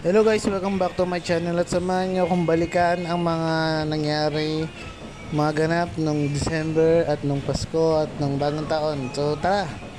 Hello guys, welcome back to my channel at samahan nyo kung balikan ang mga nangyari mga ganap nung December at nung Pasko at nung bagong taon. So tara!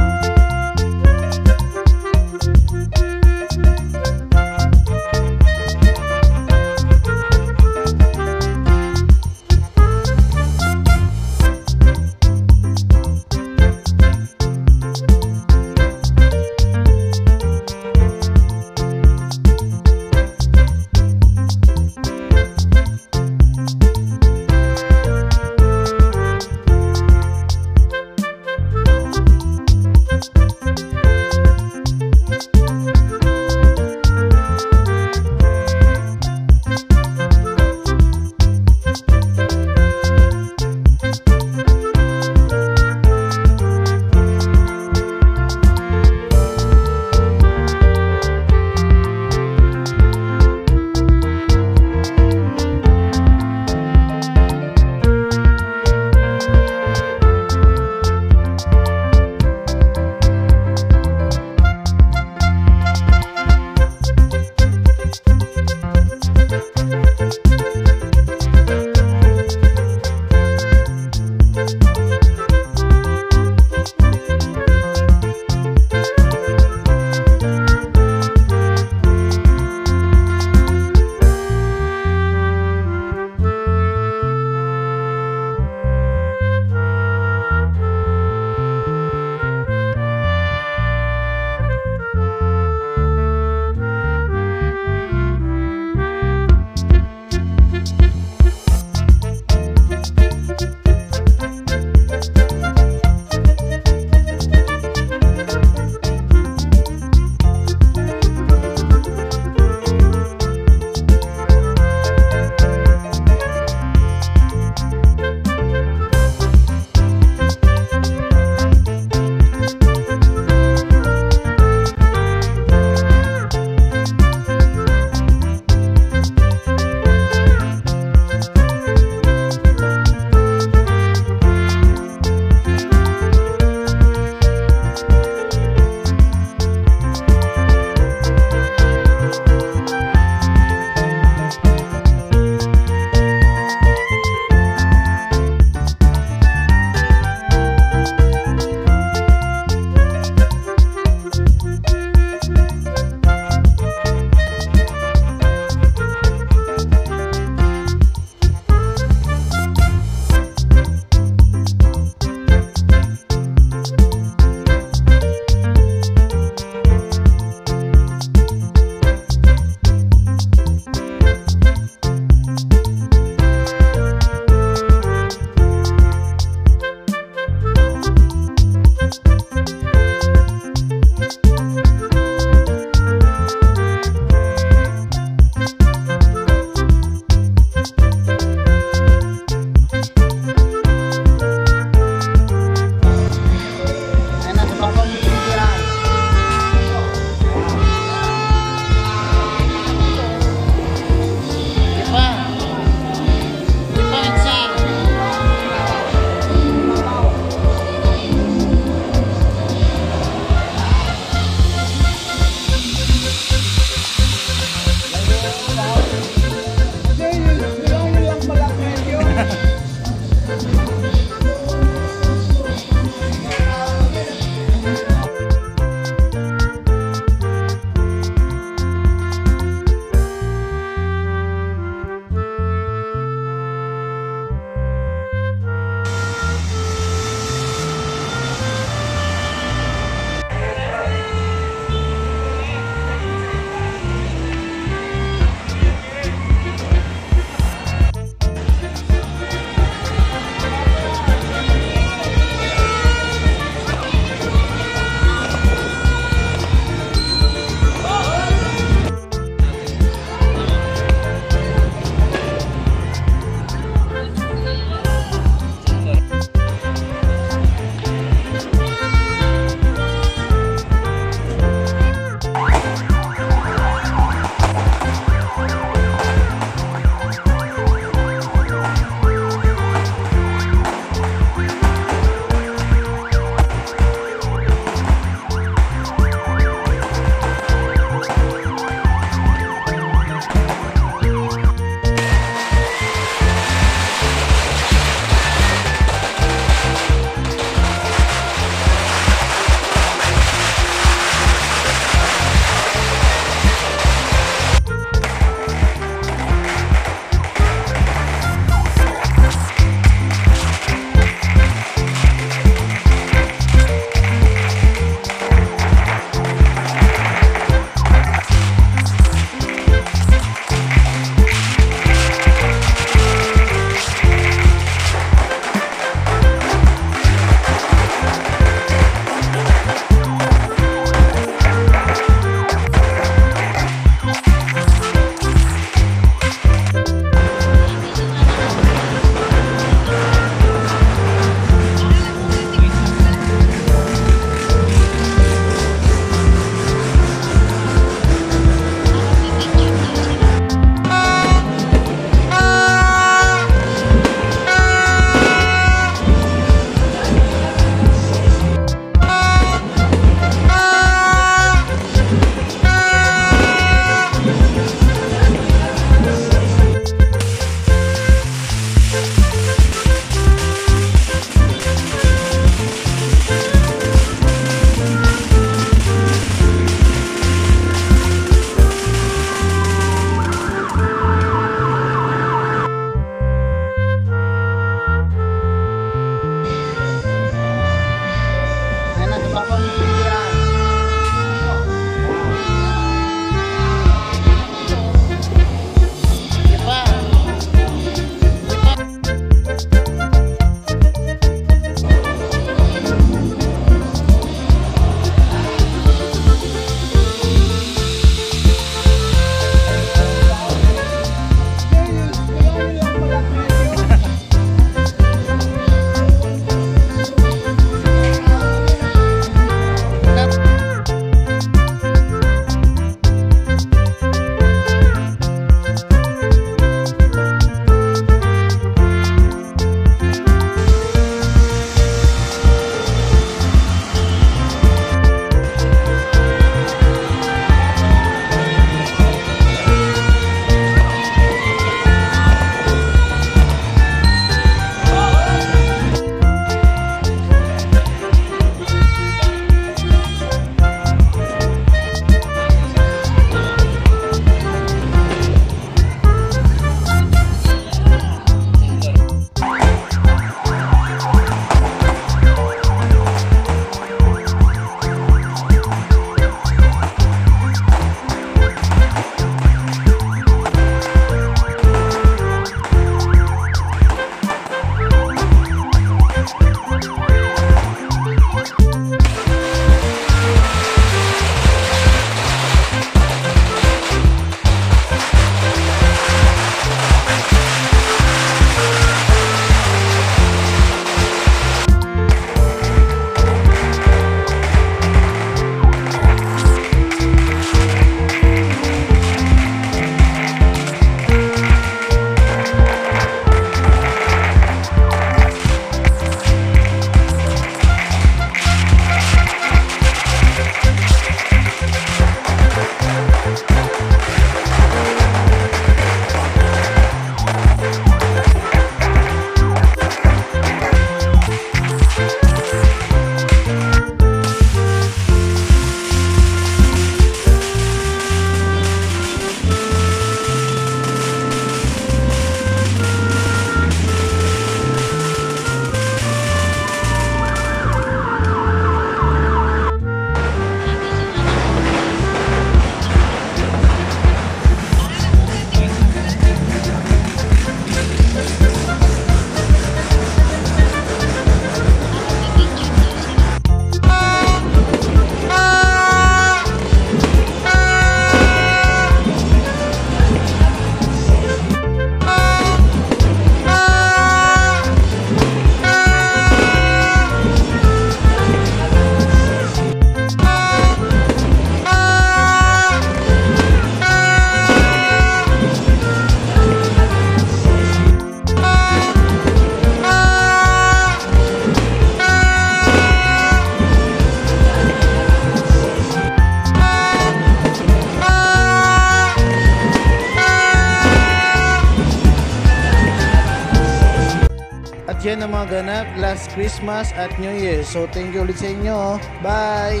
Mga ganap last Christmas at New Year. So thank you ulit sa inyo. Bye!